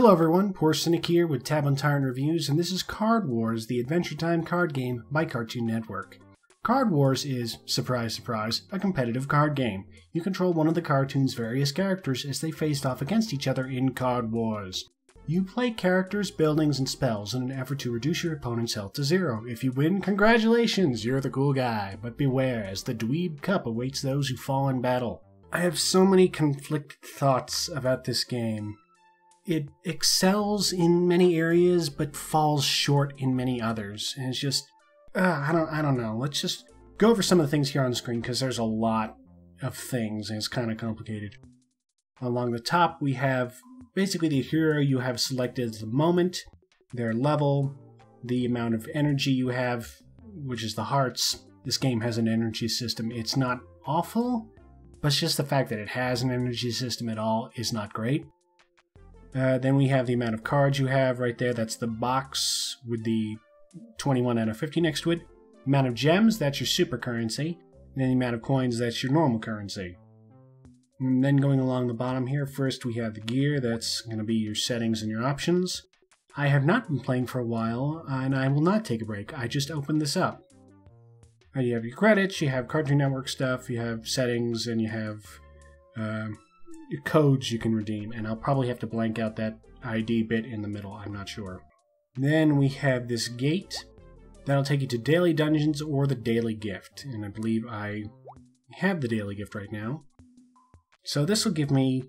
Hello everyone, Poor Cynic here with Tablet Tyrant Reviews, and this is Card Wars, the Adventure Time card game by Cartoon Network. Card Wars is, surprise surprise, a competitive card game. You control one of the cartoon's various characters as they face off against each other in Card Wars. You play characters, buildings, and spells in an effort to reduce your opponent's health to zero. If you win, congratulations, you're the cool guy, but beware, as the Dweeb Cup awaits those who fall in battle. I have so many conflicted thoughts about this game it excels in many areas but falls short in many others. And it's just uh, i don't i don't know. Let's just go over some of the things here on screen because there's a lot of things and it's kind of complicated. Along the top we have basically the hero you have selected at the moment their level the amount of energy you have which is the hearts. This game has an energy system. It's not awful but it's just the fact that it has an energy system at all is not great uh, then we have the amount of cards you have right there. That's the box with the 21 out of 50 next to it. Amount of gems, that's your super currency. And then the amount of coins, that's your normal currency. And then going along the bottom here, first we have the gear. That's going to be your settings and your options. I have not been playing for a while, and I will not take a break. I just opened this up. Right, you have your credits, you have Cartoon Network stuff, you have settings, and you have uh, codes you can redeem, and I'll probably have to blank out that ID bit in the middle, I'm not sure. Then we have this gate. That'll take you to daily dungeons or the daily gift, and I believe I have the daily gift right now. So this will give me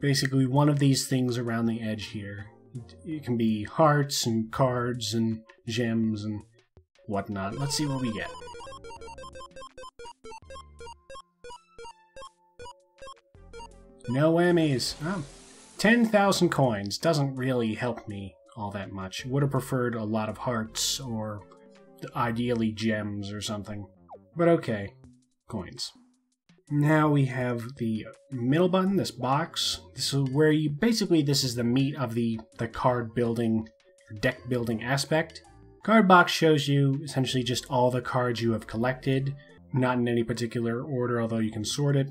basically one of these things around the edge here. It can be hearts and cards and gems and whatnot. Let's see what we get. No whammies. Oh. 10,000 coins doesn't really help me all that much. Would have preferred a lot of hearts or ideally gems or something. But okay, coins. Now we have the middle button, this box. This is where you basically this is the meat of the the card building deck building aspect. Card box shows you essentially just all the cards you have collected, not in any particular order, although you can sort it.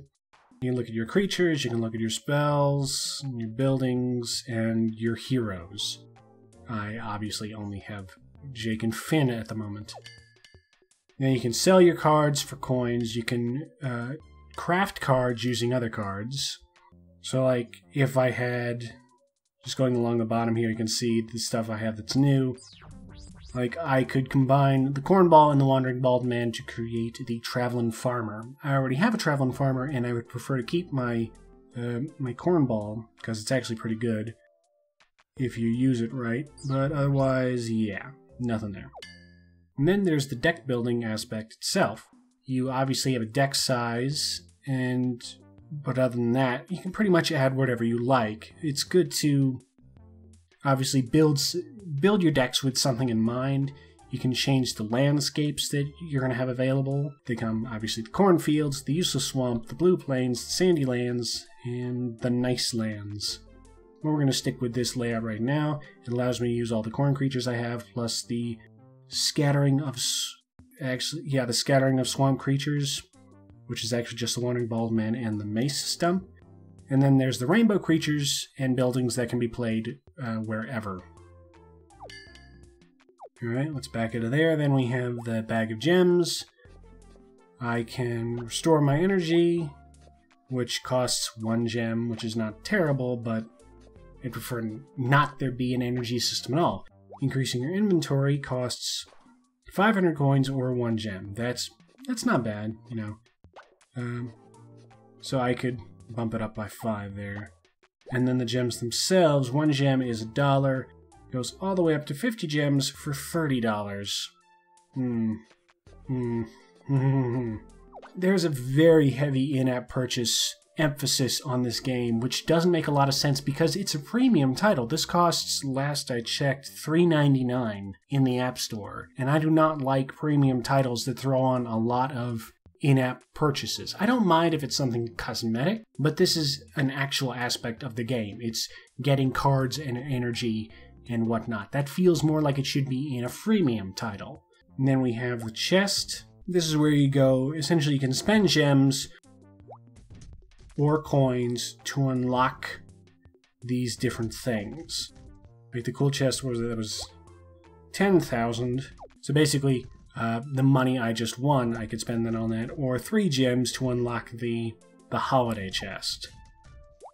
You can look at your creatures, you can look at your spells, your buildings, and your heroes. I obviously only have Jake and Finn at the moment. Now you can sell your cards for coins, you can uh, craft cards using other cards. So like, if I had, just going along the bottom here, you can see the stuff I have that's new. Like, I could combine the Cornball and the Wandering Bald Man to create the Traveling Farmer. I already have a Traveling Farmer, and I would prefer to keep my uh, my Cornball, because it's actually pretty good if you use it right. But otherwise, yeah, nothing there. And then there's the deck building aspect itself. You obviously have a deck size, and but other than that, you can pretty much add whatever you like. It's good to obviously build build your decks with something in mind. You can change the landscapes that you're going to have available. They come obviously the cornfields, the useless swamp, the blue plains, the sandy lands, and the nice lands. But we're going to stick with this layout right now. It allows me to use all the corn creatures I have, plus the scattering of actually yeah the scattering of swamp creatures, which is actually just the wandering bald man and the mace stump. And then there's the rainbow creatures and buildings that can be played uh, wherever. Alright, let's back out of there. Then we have the bag of gems. I can restore my energy, which costs one gem, which is not terrible, but I'd prefer not there be an energy system at all. Increasing your inventory costs 500 coins or one gem. That's that's not bad, you know. Um, so I could bump it up by five there. And then the gems themselves, one gem is a dollar, goes all the way up to 50 gems for $30. Hmm. Hmm. There's a very heavy in-app purchase emphasis on this game, which doesn't make a lot of sense because it's a premium title. This costs, last I checked, $3.99 in the App Store. And I do not like premium titles that throw on a lot of in app purchases. I don't mind if it's something cosmetic, but this is an actual aspect of the game. It's getting cards and energy and whatnot. That feels more like it should be in a freemium title. And then we have the chest. This is where you go. Essentially, you can spend gems or coins to unlock these different things. Like the cool chest was that was 10,000. So basically, uh, the money I just won, I could spend that on that, or three gems to unlock the the holiday chest.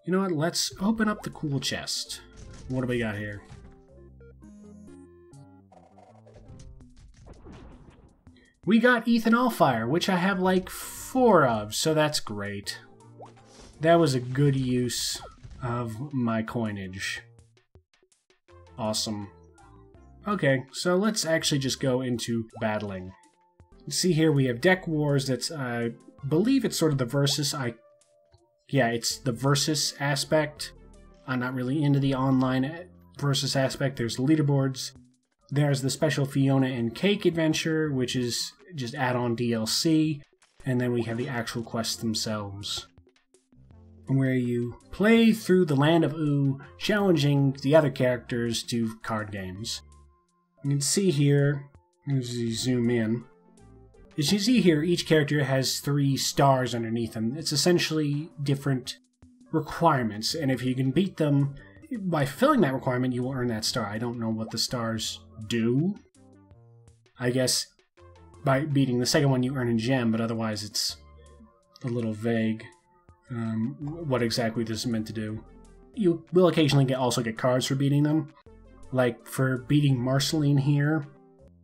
You know what? Let's open up the cool chest. What do we got here? We got Ethan Allfire, which I have like four of, so that's great. That was a good use of my coinage. Awesome. Okay, so let's actually just go into battling. See here we have Deck Wars, that's, uh, I believe it's sort of the Versus. I, Yeah, it's the Versus aspect. I'm not really into the online Versus aspect. There's leaderboards. There's the special Fiona and Cake adventure, which is just add-on DLC. And then we have the actual quests themselves where you play through the land of Ooo, challenging the other characters to card games. You can see here, as you zoom in, as you see here, each character has three stars underneath them. It's essentially different requirements, and if you can beat them by filling that requirement, you will earn that star. I don't know what the stars do. I guess by beating the second one, you earn a gem, but otherwise it's a little vague um, what exactly this is meant to do. You will occasionally get also get cards for beating them. Like for beating Marceline here,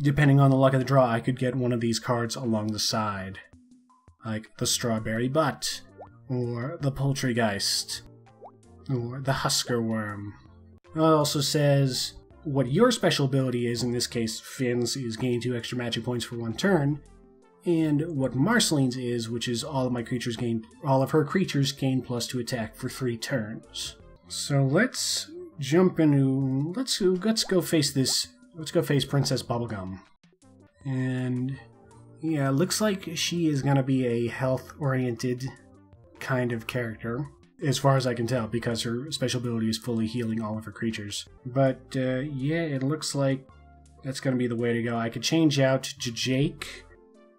depending on the luck of the draw, I could get one of these cards along the side. Like the Strawberry Butt, or the Poultrygeist, or the Husker Worm. It also says what your special ability is, in this case Finn's, is gain 2 extra magic points for one turn, and what Marceline's is, which is all of my creatures gain, all of her creatures gain plus to attack for three turns. So let's jump into let's let's go face this. Let's go face Princess Bubblegum, and yeah, looks like she is gonna be a health-oriented kind of character, as far as I can tell, because her special ability is fully healing all of her creatures. But uh, yeah, it looks like that's gonna be the way to go. I could change out to Jake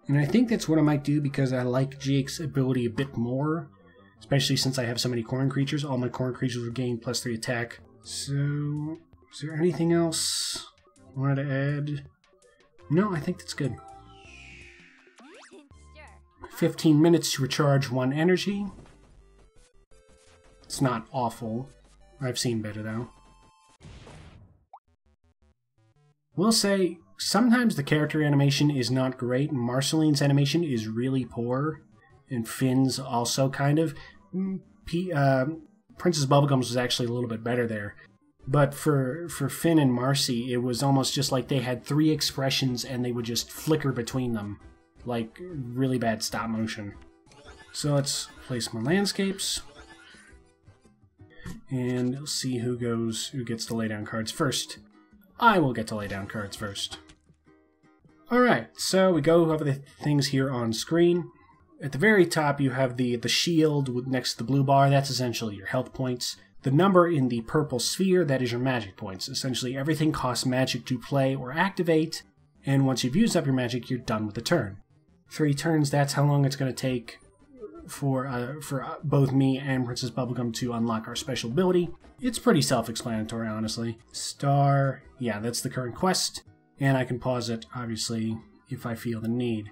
and I think that's what I might do because I like Jake's ability a bit more, especially since I have so many corn creatures. All my corn creatures will gain plus 3 attack. So, is there anything else I wanted to add? No, I think that's good. 15 minutes to recharge one energy. It's not awful. I've seen better though. We'll say sometimes the character animation is not great. Marceline's animation is really poor, and Finn's also kind of. Mm, P, uh, Princess Bubblegums was actually a little bit better there. But for for Finn and Marcy, it was almost just like they had three expressions and they would just flicker between them, like really bad stop motion. So let's place my landscapes, and see who goes who gets to lay down cards first. I will get to lay down cards first. Alright, so we go over the things here on screen. At the very top, you have the, the shield with, next to the blue bar. That's essentially your health points. The number in the purple sphere, that is your magic points. Essentially, everything costs magic to play or activate, and once you've used up your magic, you're done with the turn. Three turns, that's how long it's going to take for uh, for uh, both me and Princess Bubblegum to unlock our special ability. It's pretty self-explanatory, honestly. Star, yeah, that's the current quest and I can pause it, obviously, if I feel the need.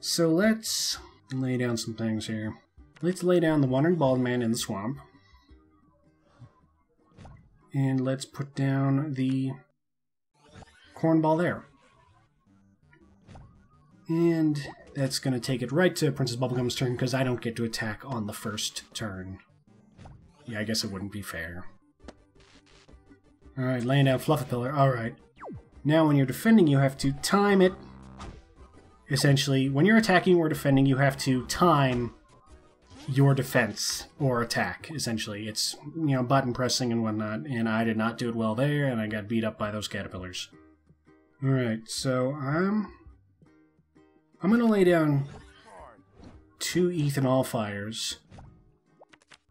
So let's lay down some things here. Let's lay down the Wandering Bald Man in the swamp. And let's put down the cornball there. And that's going to take it right to Princess Bubblegum's turn because I don't get to attack on the first turn. Yeah, I guess it wouldn't be fair. Alright, laying down Fluffapillar. Alright. Now, when you're defending, you have to time it. Essentially, when you're attacking or defending, you have to time your defense or attack. Essentially, it's you know button pressing and whatnot. And I did not do it well there, and I got beat up by those caterpillars. All right, so I'm I'm gonna lay down two Ethan Allfires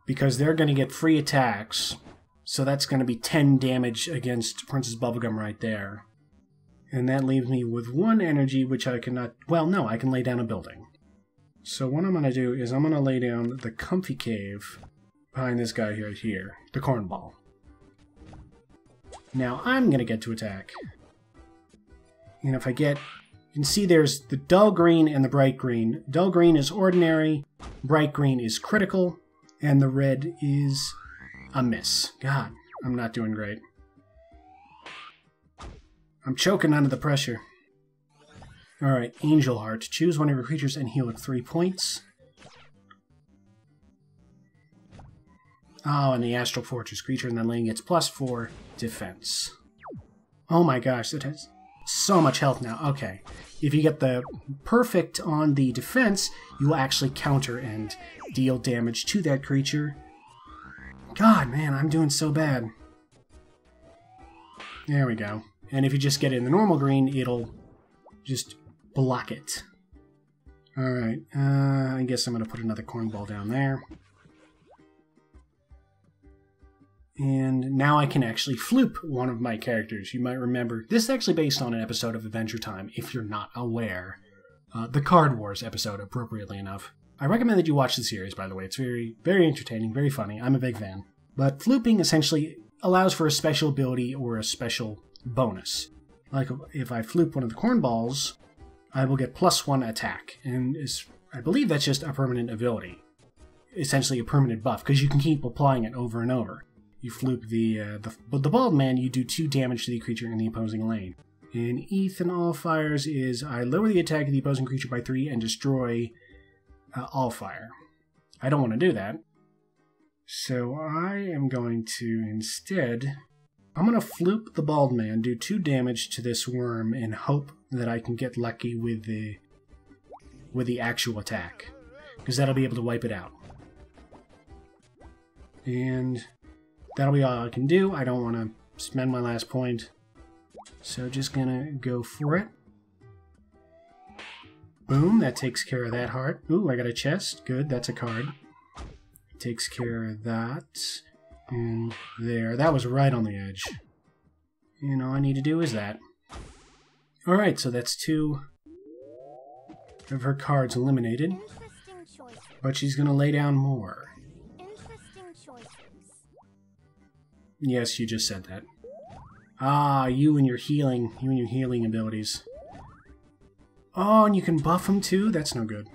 because they're gonna get free attacks. So that's gonna be 10 damage against Princess Bubblegum right there. And that leaves me with one energy, which I cannot... Well, no, I can lay down a building. So what I'm going to do is I'm going to lay down the comfy cave behind this guy right here, the cornball. Now I'm going to get to attack. And if I get... You can see there's the dull green and the bright green. Dull green is ordinary, bright green is critical, and the red is a miss. God, I'm not doing great. I'm choking under the pressure. Alright, Angel Heart. Choose one of your creatures and heal it three points. Oh, and the Astral Fortress creature in the lane gets plus four defense. Oh my gosh, that has so much health now. Okay. If you get the perfect on the defense, you will actually counter and deal damage to that creature. God, man, I'm doing so bad. There we go. And if you just get it in the normal green, it'll just block it. Alright, uh, I guess I'm going to put another cornball down there. And now I can actually floop one of my characters. You might remember, this is actually based on an episode of Adventure Time, if you're not aware. Uh, the Card Wars episode, appropriately enough. I recommend that you watch the series, by the way. It's very, very entertaining, very funny. I'm a big fan. But flooping essentially allows for a special ability or a special bonus. Like if I floop one of the cornballs, I will get plus one attack. And is, I believe that's just a permanent ability. Essentially a permanent buff, because you can keep applying it over and over you floop the, uh, the but the bald man, you do two damage to the creature in the opposing lane. And Ethan Allfire's is I lower the attack of the opposing creature by three and destroy uh, all fire. I don't want to do that. So I am going to instead I'm going to floop the bald man, do two damage to this worm, and hope that I can get lucky with the with the actual attack, because that'll be able to wipe it out. And that'll be all I can do. I don't want to spend my last point. So just gonna go for it. Boom, that takes care of that heart. Ooh, I got a chest. Good, that's a card. Takes care of that. And there. That was right on the edge. And all I need to do is that. Alright, so that's two of her cards eliminated. But she's gonna lay down more. Yes, you just said that. Ah, you and your healing. You and your healing abilities. Oh, and you can buff them too? That's no good.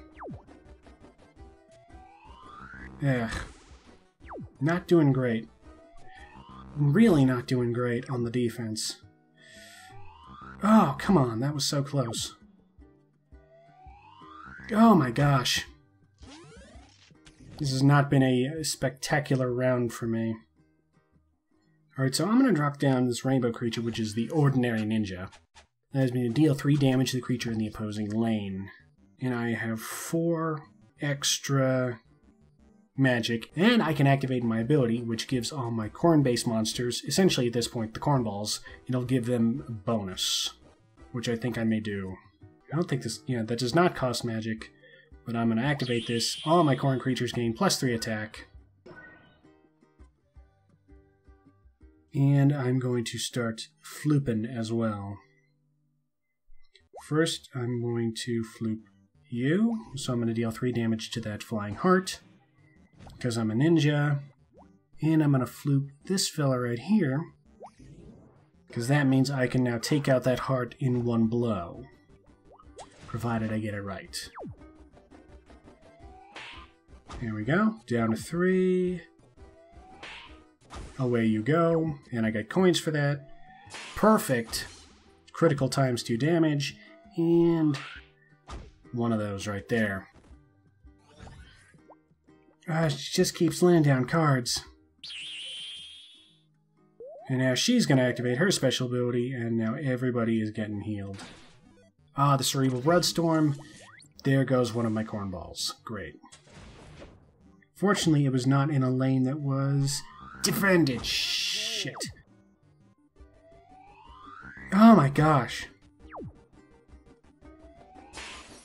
Ugh. Not doing great. Really not doing great on the defense. Oh, come on. That was so close. Oh my gosh. This has not been a spectacular round for me. Alright, so I'm going to drop down this rainbow creature, which is the Ordinary Ninja. That has me to deal 3 damage to the creature in the opposing lane. And I have 4 extra magic, and I can activate my ability, which gives all my corn-based monsters, essentially at this point the cornballs, it'll give them a bonus, which I think I may do. I don't think this, yeah, that does not cost magic, but I'm going to activate this. All my corn creatures gain plus 3 attack, And I'm going to start flooping as well. First, I'm going to floop you. So I'm going to deal 3 damage to that flying heart. Because I'm a ninja. And I'm going to floop this fella right here. Because that means I can now take out that heart in one blow. Provided I get it right. There we go. Down to 3 away you go, and I get coins for that. Perfect. Critical times 2 damage, and one of those right there. Uh, she just keeps laying down cards. And now she's going to activate her special ability, and now everybody is getting healed. Ah, the Cerebral Bloodstorm. There goes one of my cornballs. Great. Fortunately, it was not in a lane that was Defended. Shit. Oh my gosh.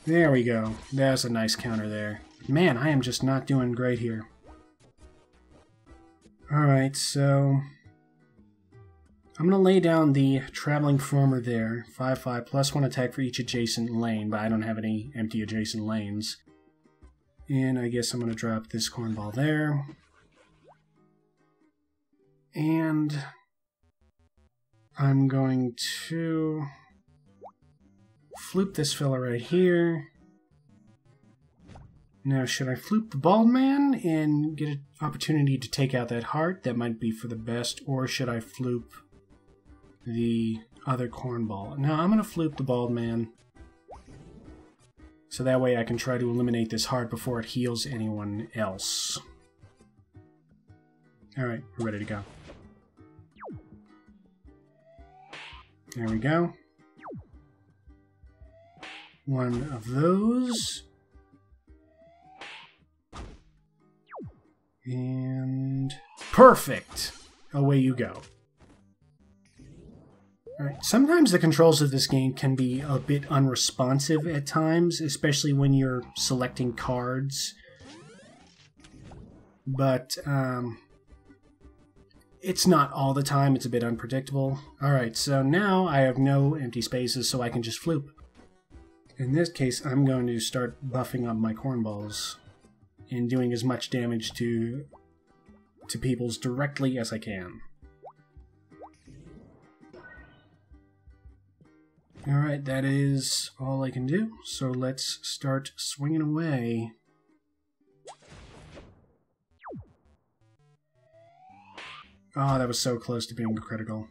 There we go. That's a nice counter there. Man, I am just not doing great here. Alright, so... I'm going to lay down the Traveling Farmer there. 5-5 plus 1 attack for each adjacent lane, but I don't have any empty adjacent lanes. And I guess I'm going to drop this cornball there. And I'm going to floop this fella right here. Now, should I floop the bald man and get an opportunity to take out that heart? That might be for the best. Or should I floop the other cornball? Now, I'm going to floop the bald man. So that way I can try to eliminate this heart before it heals anyone else. Alright, we're ready to go. There we go. One of those. And perfect! Away you go. Alright, sometimes the controls of this game can be a bit unresponsive at times, especially when you're selecting cards. But, um, it's not all the time, it's a bit unpredictable. Alright, so now I have no empty spaces, so I can just floop. In this case, I'm going to start buffing up my cornballs and doing as much damage to to peoples directly as I can. Alright, that is all I can do, so let's start swinging away. Oh, that was so close to being critical.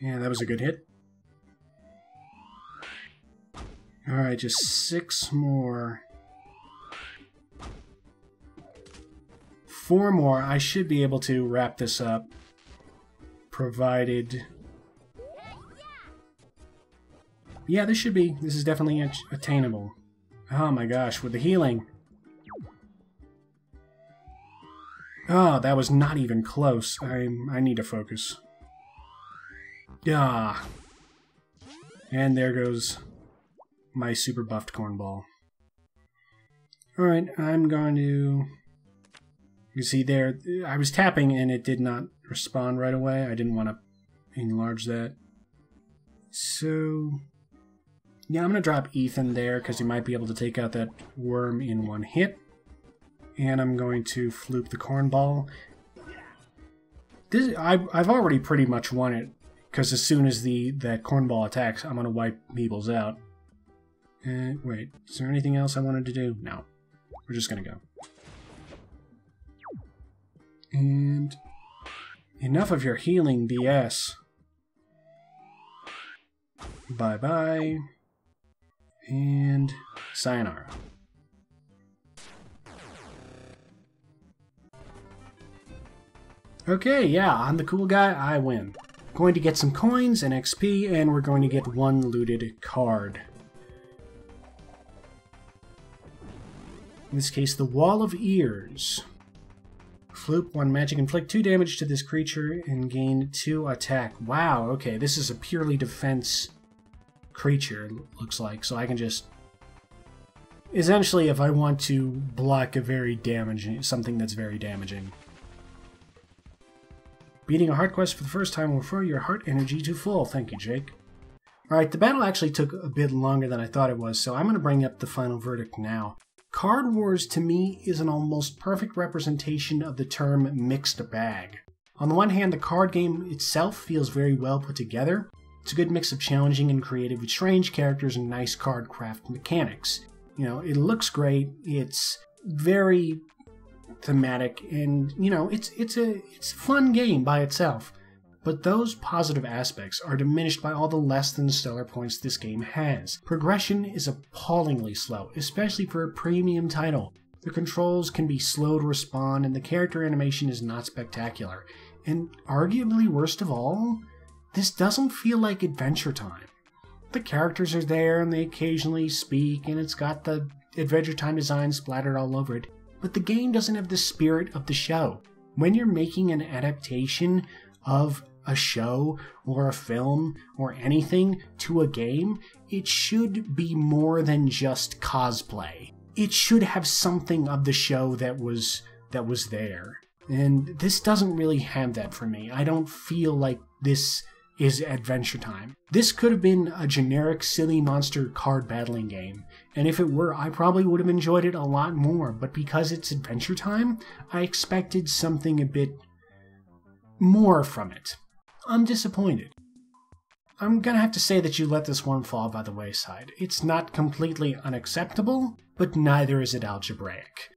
Yeah, that was a good hit. Alright, just six more. Four more. I should be able to wrap this up. Provided... Yeah, this should be. This is definitely attainable. Oh my gosh, with the healing. Oh, that was not even close. I I need to focus. Ah. And there goes my super buffed cornball. Alright, I'm going to... You see there, I was tapping and it did not respond right away. I didn't want to enlarge that. So... Yeah, I'm going to drop Ethan there because he might be able to take out that worm in one hit. And I'm going to floop the cornball. This, I, I've already pretty much won it because as soon as the that cornball attacks, I'm going to wipe Peebles out. Uh, wait, is there anything else I wanted to do? No. We're just gonna go. And... Enough of your healing BS. Bye-bye. And... Sayonara. Okay, yeah, I'm the cool guy, I win. Going to get some coins and XP, and we're going to get one looted card. In this case, the Wall of Ears. Floop, one magic, inflict 2 damage to this creature and gain 2 attack. Wow, okay, this is a purely defense creature, looks like, so I can just... Essentially, if I want to block a very damaging, something that's very damaging. Beating a hard quest for the first time will refer your heart energy to full. Thank you, Jake. Alright, the battle actually took a bit longer than I thought it was, so I'm going to bring up the final verdict now. Card Wars to me is an almost perfect representation of the term mixed bag. On the one hand, the card game itself feels very well put together. It's a good mix of challenging and creative with strange characters and nice card craft mechanics. You know, it looks great, it's very thematic, and you know, it's it's a it's a fun game by itself. But those positive aspects are diminished by all the less than stellar points this game has. Progression is appallingly slow, especially for a premium title. The controls can be slow to respond, and the character animation is not spectacular. And arguably worst of all, this doesn't feel like Adventure Time. The characters are there and they occasionally speak, and it's got the Adventure Time design splattered all over it, but the game doesn't have the spirit of the show. When you're making an adaptation of a show or a film or anything to a game, it should be more than just cosplay. It should have something of the show that was that was there. And this doesn't really have that for me. I don't feel like this is Adventure Time. This could have been a generic silly monster card battling game, and if it were, I probably would have enjoyed it a lot more, but because it's Adventure Time, I expected something a bit more from it. I'm disappointed. I'm gonna have to say that you let this one fall by the wayside. It's not completely unacceptable, but neither is it algebraic.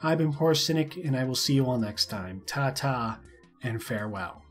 I've been Poor Cynic, and I will see you all next time. Ta ta, and farewell.